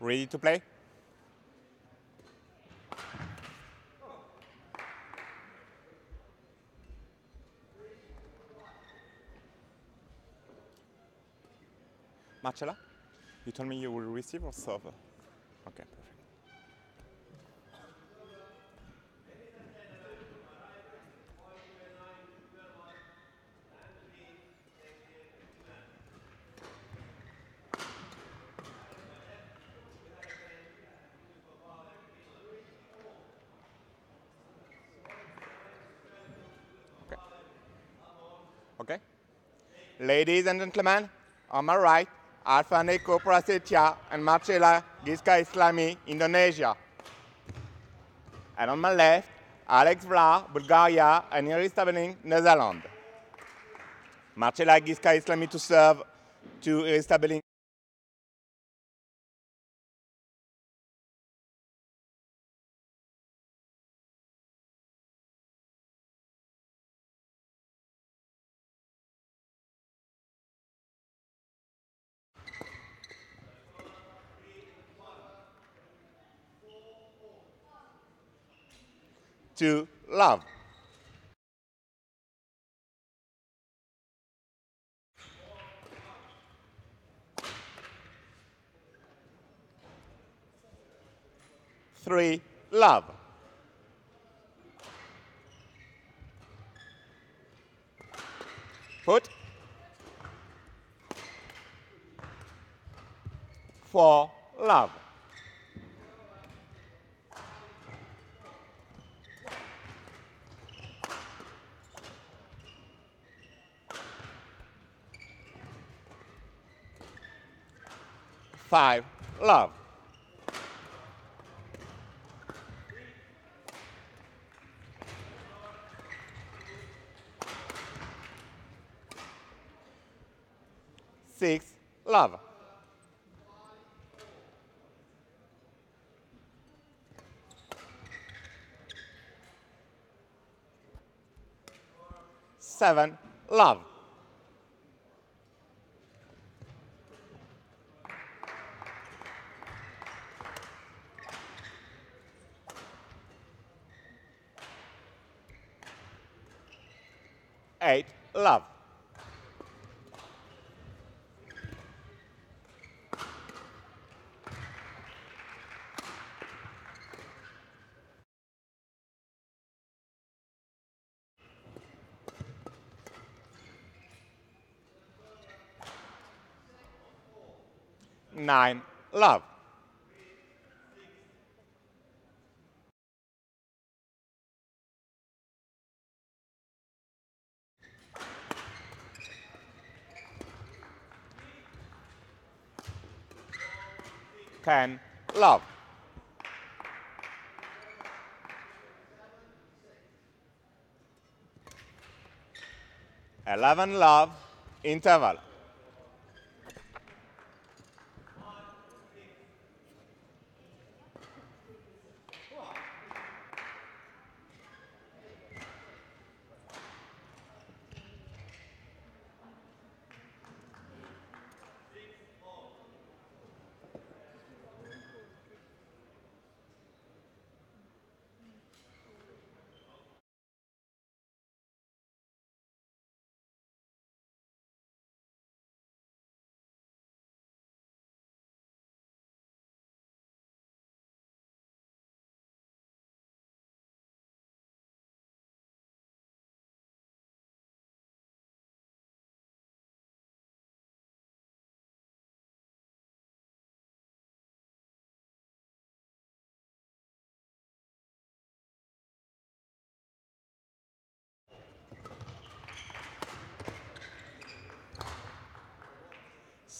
Ready to play? Marsheilla, you told me you will receive or serve? Okay, perfect. Okay. Okay. Ladies and gentlemen, on my right, Alfian Eko Prasetya and Marsheilla Gischa Islami, Indonesia. And on my left, Alex Vlaar, Bulgaria, and Iris Tabeling, Netherlands. Marsheilla Gischa Islami to serve to Iris. To love. Three, love. Put. Four, love. Five, love. Six, love. Seven, love. Eight, love. Nine, love. Ten, love. Eleven, love, interval.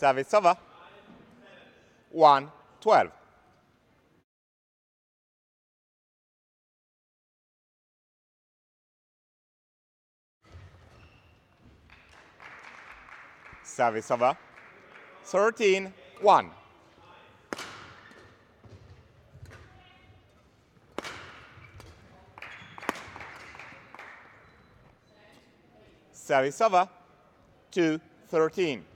Savitsova. 1 12. Savisova. 13 1. Service over. Two thirteen.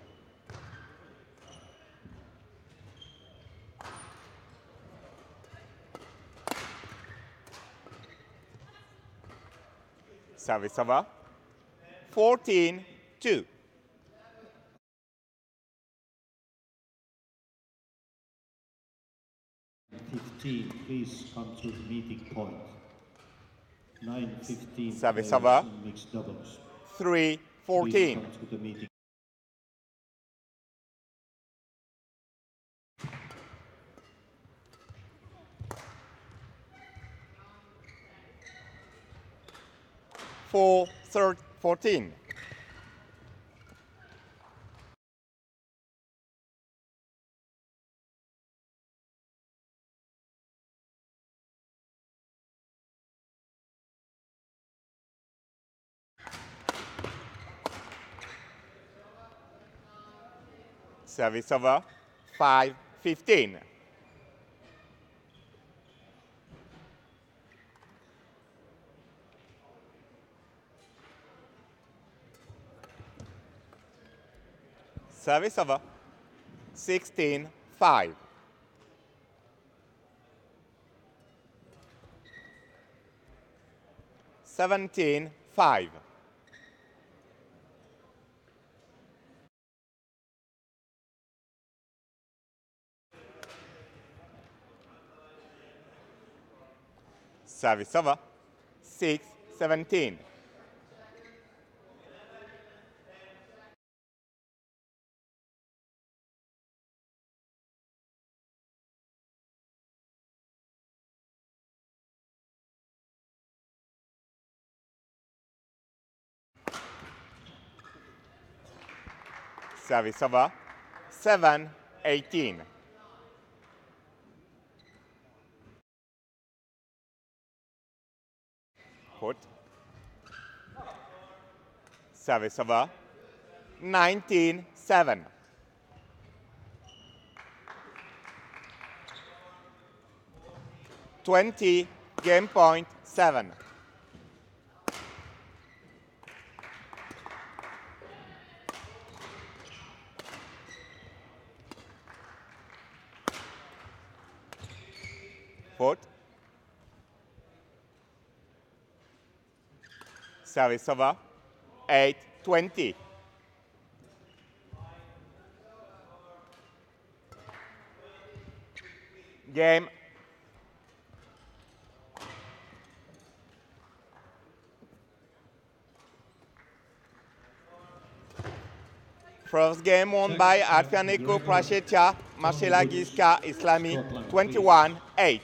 Over. 14 2. Fifteen, please come to the meeting point. Nine fifteen. Over. Mixed doubles. 3 Please 14. come to the meeting. Four thir- 14. Service over. 5 15. Service over. 16 5. Seventeen five. Service over. Six seventeen. Service over. Seven eighteen. Put. Service over. 19 7. Twenty game point seven. Put. Service over. Eight twenty. Game. First game won by Arfianiko Prashetia, Marsheilla Gischa Islami 21 8.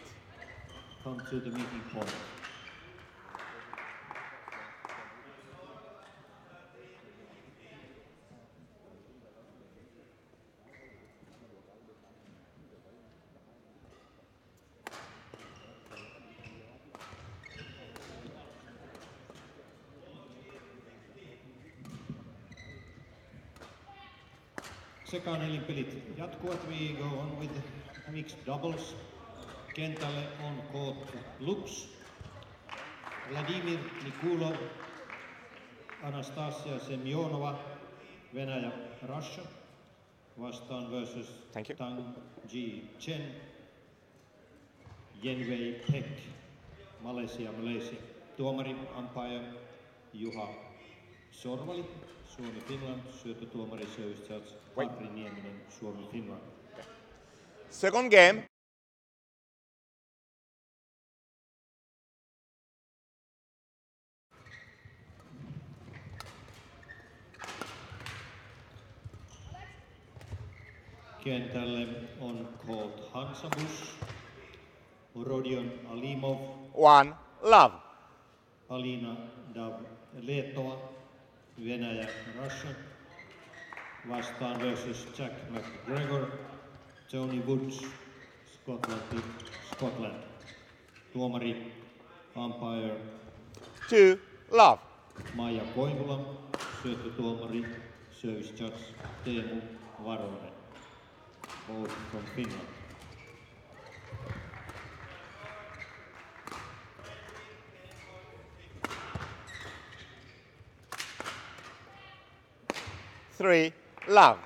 Come to the meeting point. Sekanelinpelit jatkuvat. We go on with mixed doubles. Kentälle on court Lux, Vladimir Nikulov, Anastasia Semyonova, Venäjä, Russia. Vastaan versus Thank you. Tang Ji Chen, Yenwei Pek, Malesia, Malaysia. Tuomari, umpire, Juha Sorvali, Suomi, Finland. Syöttötuomari, Wait. Harri Nieminen, Suomi, Finland. Second game. Kentälle on called Hansabus, Rodion Alimov, One love. Alina Dav Liettua, Venäjä, Russia. Vastaan versus Jack McGregor, Tony Woods, Scotland, Scotland. Tuomari, umpire, Two love. Maija Koivula, syöttötuomari, service judge, Teemu Varonen. Both from Finland. Three love.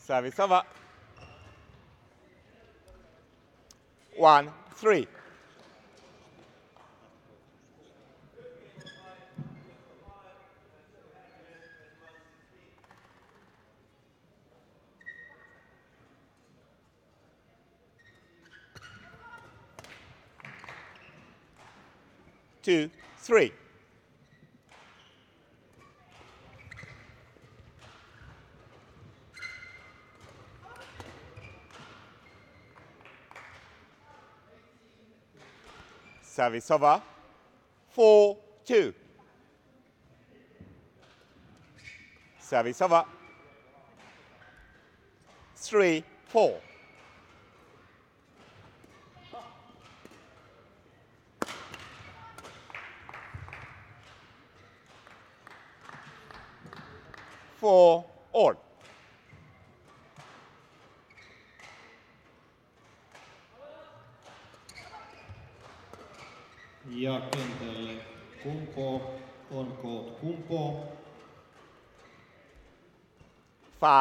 Service over. One, three. Two, three. Service over. Four, two. Service over. Three, four. Four,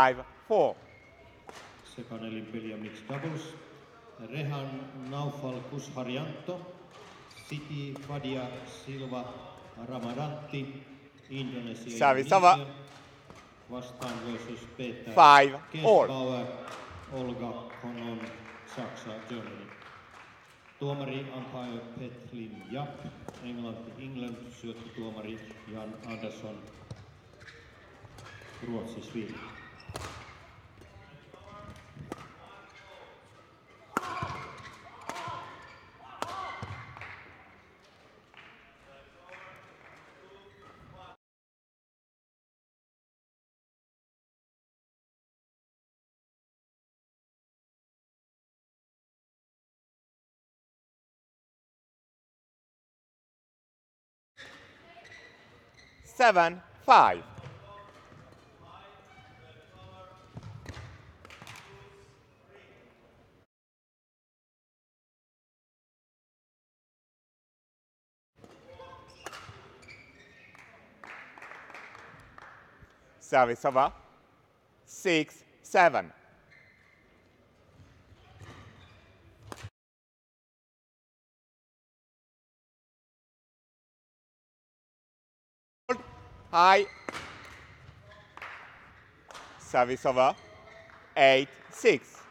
five, four. Mixed doubles. Rehan Naufal Kusharjanto, City Fadia Silva Indonesia. Vastaan versus Peter. Five, four. Olga Saksa, Germany. Tuomari umpire Petlin Japp, Englanti, England, syöttötuomari Jan Andersson, Ruotsi, Sweden. Seven, five. Service over. Six, seven. High. Service over. Eight, six.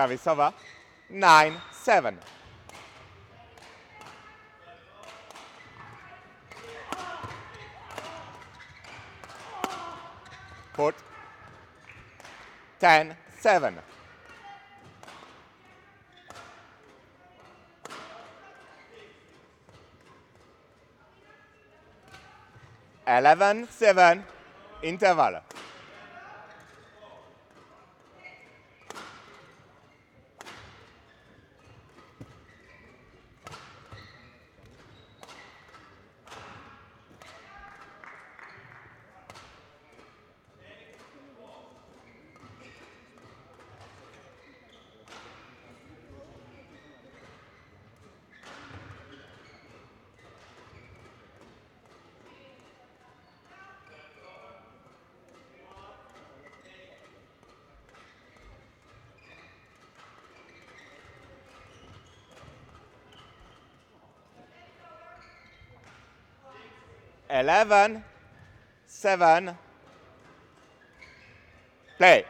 Service over. Nine, seven. Put. Ten, seven. Eleven, seven. Interval. Eleven, seven. Play.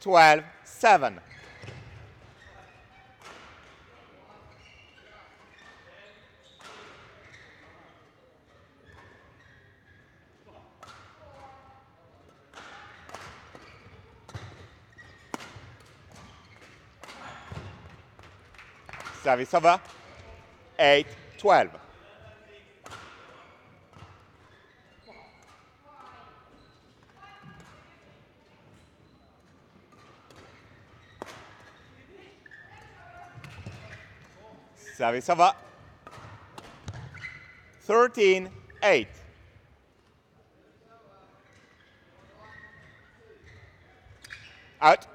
Twelve, seven. service over. 8, 12. Service over. 13, 8. Out.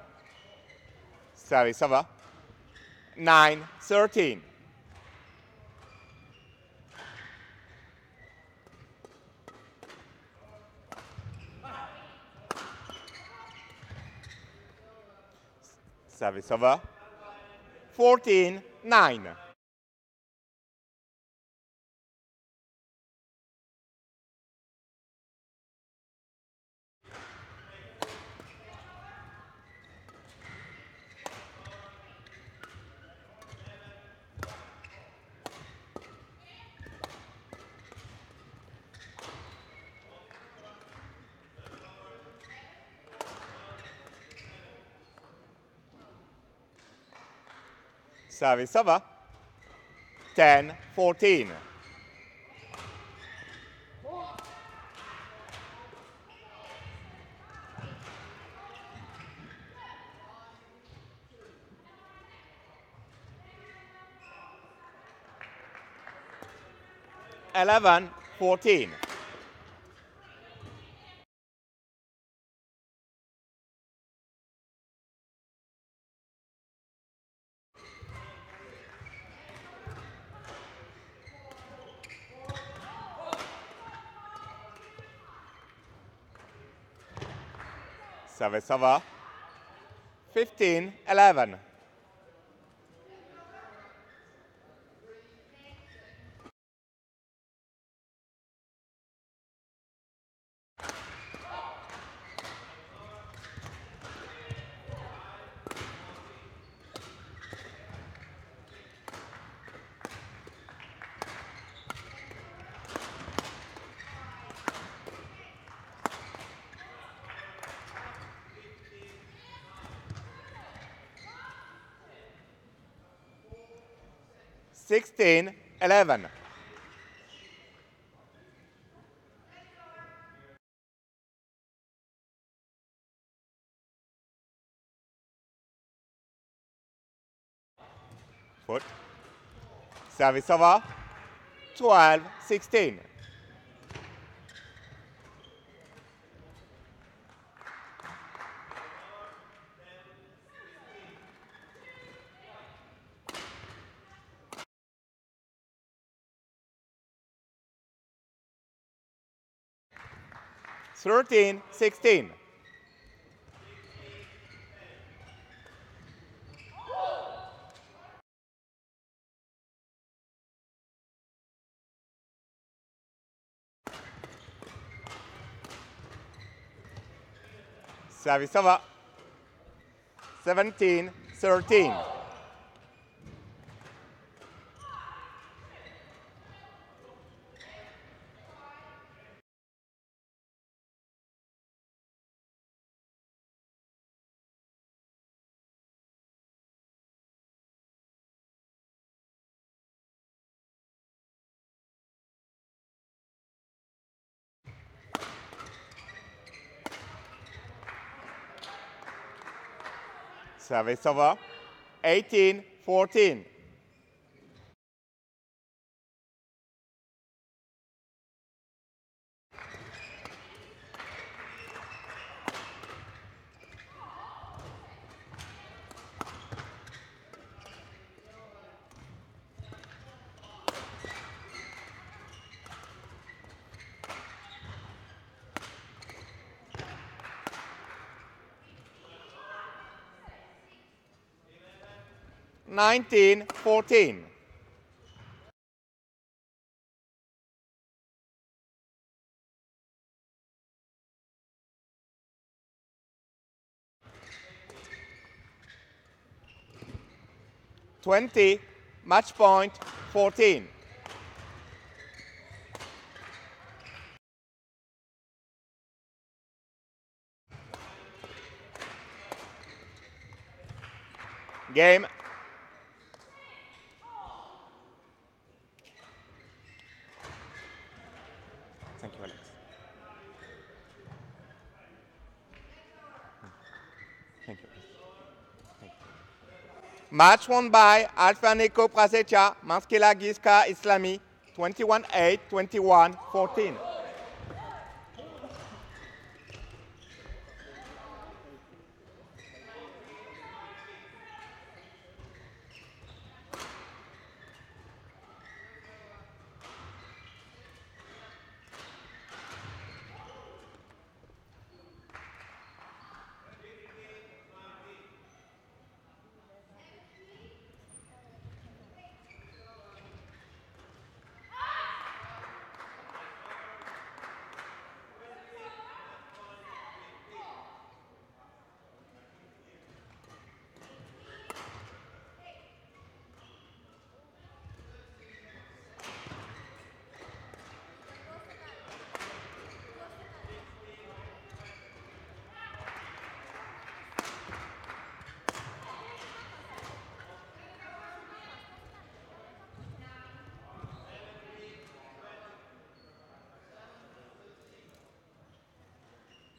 Service over. 9 13. Service over. 14 9. Service over. 10 14. Eleven fourteen. Service over. 15 11. Sixteen eleven. Foot. Service over. 12 16. Thirteen sixteen. Service over. 17 13. Service over. Uh, 18 14. Nineteen fourteen. Twenty, match point fourteen. Game. Match won by Alfian Eko Prasetya, Marsheilla Gischa Islami, 21-8, 21-14.